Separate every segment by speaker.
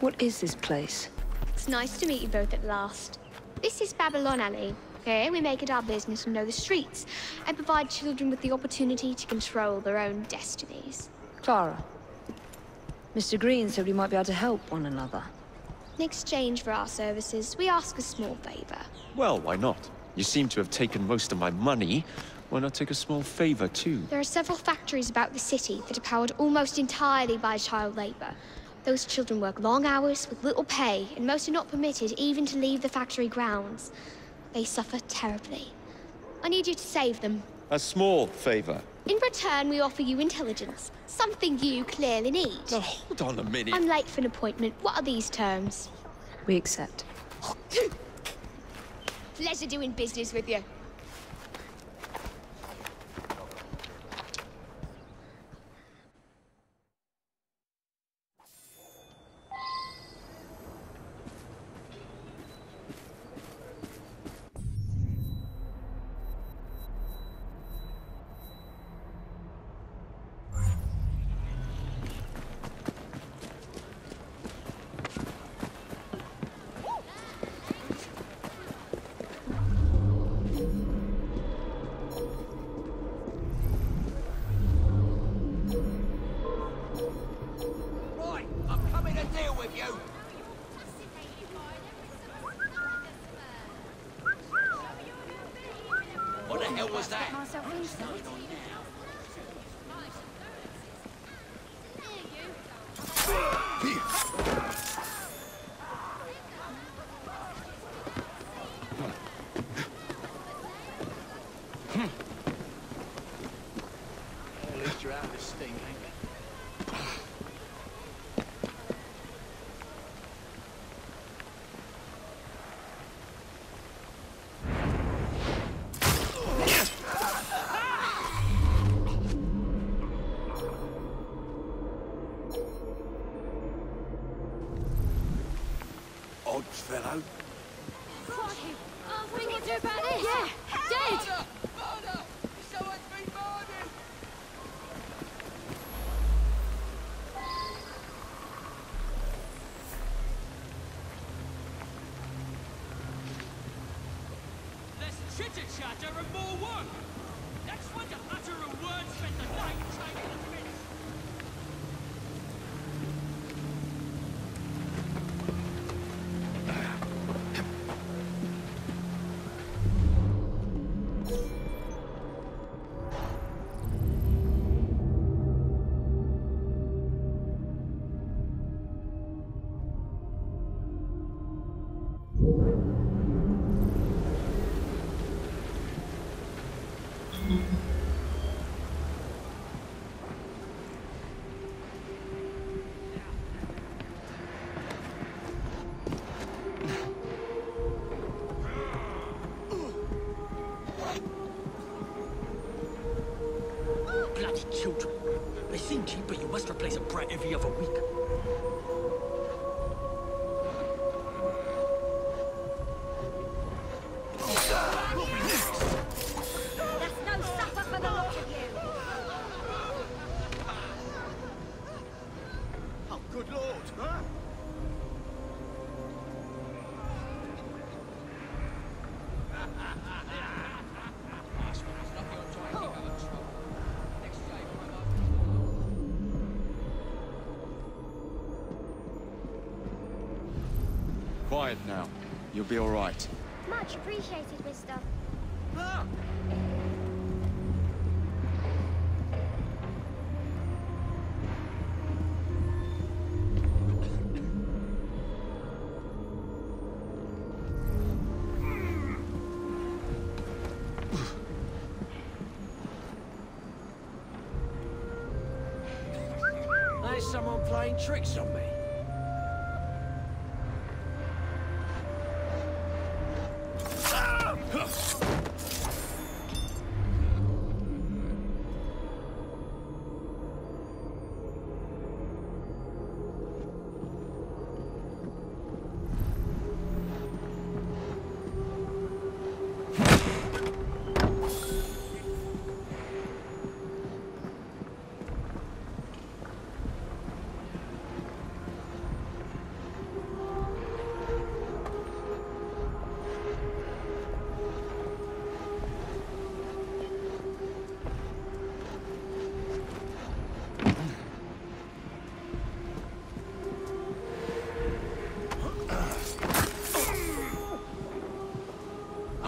Speaker 1: What is this place?
Speaker 2: It's nice to meet you both at last. This is Babylon Alley. Here we make it our business to know the streets and provide children with the opportunity to control their own destinies.
Speaker 1: Clara. Mr. Green said we might be able to help one another.
Speaker 2: In exchange for our services, we ask a small favor.
Speaker 3: Well, why not? You seem to have taken most of my money. Why not take a small favor, too?
Speaker 2: There are several factories about the city that are powered almost entirely by child labor. Those children work long hours with little pay, and most are not permitted even to leave the factory grounds. They suffer terribly. I need you to save them.
Speaker 3: A small favor.
Speaker 2: In return, we offer you intelligence. Something you clearly need.
Speaker 3: Now, hold on a minute.
Speaker 2: I'm late for an appointment. What are these terms?
Speaker 1: We accept.
Speaker 2: Pleasure doing business with you.
Speaker 4: The hell was that? Odd fellow.
Speaker 5: Crikey! Oh, what are you gonna do about this? Yeah, dead!
Speaker 4: Someone's been murdered!
Speaker 6: Less chitter-chatter and more work! Next one to utter a word spent the night
Speaker 7: Children. They seem cheap, but you must replace a brat every other week.
Speaker 4: Oh, good lord, huh?
Speaker 3: Quiet now. You'll be all right.
Speaker 5: Much appreciated, mister.
Speaker 4: Ah,
Speaker 7: There's someone playing tricks on me.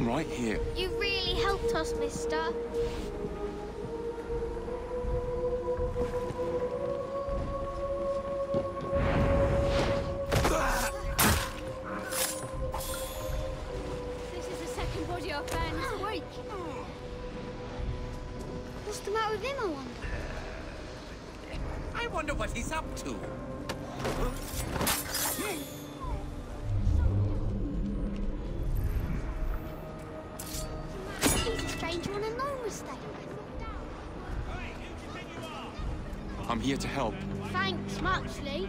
Speaker 3: I'm right here.
Speaker 8: You really helped us, mister.
Speaker 5: This is the second body I've found.
Speaker 8: What's the matter with him, I wonder?
Speaker 9: I wonder what he's up to.
Speaker 3: I'm here to help.
Speaker 8: Thanks muchly.